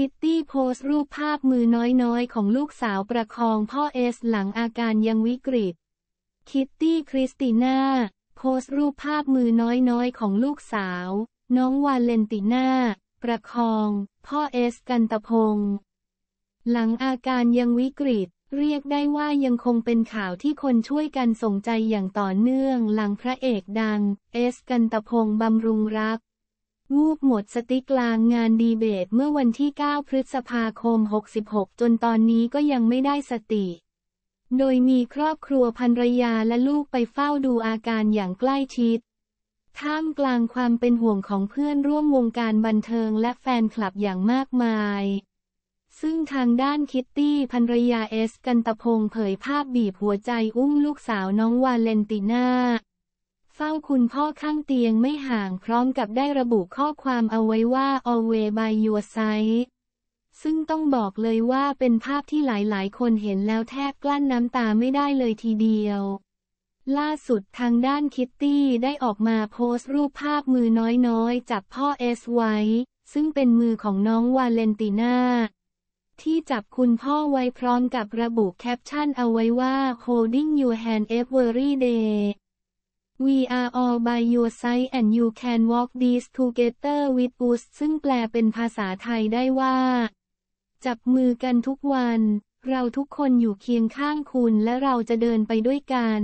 คิตตี้โพสต์รูปภาพมือน้อยๆ ของลูกสาวประคองพ่อเอสหลังอาการยังวิกฤต คิตตี้คริสติน่า โพสต์รูปภาพมือน้อยๆ ของลูกสาว น้องวาเลนติน่า ประคอง พ่อเอสกันตพงศ์หลังอาการยังวิกฤต เรียกได้ว่ายังคงเป็นข่าวที่คนช่วยกันส่งใจอย่างต่อเนื่องหลังพระเอกดัง เอสกันตพงศ์บำรุงรัก วูบหมดสติกลางงานดีเบตเมื่อวันที่ 9 พฤษภาคม 66 จนตอนนี้ก็ยังไม่ได้สติ โดยมีครอบครัวภรรยาและลูกไปเฝ้าดูอาการอย่างใกล้ชิด ท่ามกลางความเป็นห่วงของเพื่อนร่วมวงการบันเทิงและแฟนคลับอย่างมากมาย ซึ่งทางด้านคิตตี้ภรรยาเอสกันตพงศ์เผยภาพบีบหัวใจอุ้มลูกสาวน้องวาเลนติน่า เฝ้าคุณพ่อข้างเตียงไม่ห่างพร้อมกับได้ระบุข้อความเอาไว้ว่า always by your side ซึ่งต้องบอกเลยว่าเป็นภาพที่หลายๆ คนเห็นแล้วแทบกลั้นน้ำตาไม่ได้เลยทีเดียว ล่าสุดทางด้านคิตตี้ได้ออกมาโพสต์รูปภาพมือน้อยๆ จับพ่อเอสไว้ ซึ่งเป็นมือของน้องวาเลนติน่า ที่จับคุณพ่อไว้พร้อมกับระบุแคปชั่นเอาไว้ว่า holding your hand every day We are all by your side and you can walk this together with us ซึ่งแปลเป็นภาษาไทยได้ว่า จับมือกันทุกวัน เราทุกคนอยู่เคียงข้างคุณและเราจะเดินไปด้วยกัน